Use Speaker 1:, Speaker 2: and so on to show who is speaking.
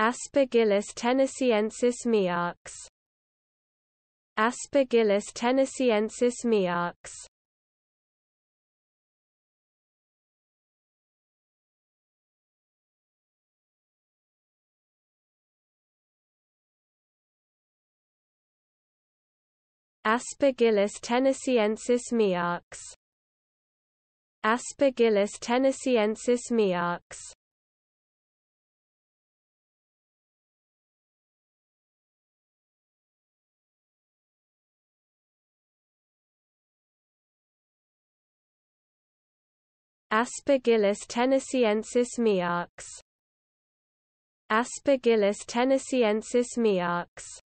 Speaker 1: Aspergillus tennesseensis mearx Aspergillus tennesseensis mearx Aspergillus tennesseensis mearx Aspergillus tennesseensis mearx Aspergillus tennesseensis mearx Aspergillus tennesseensis mearx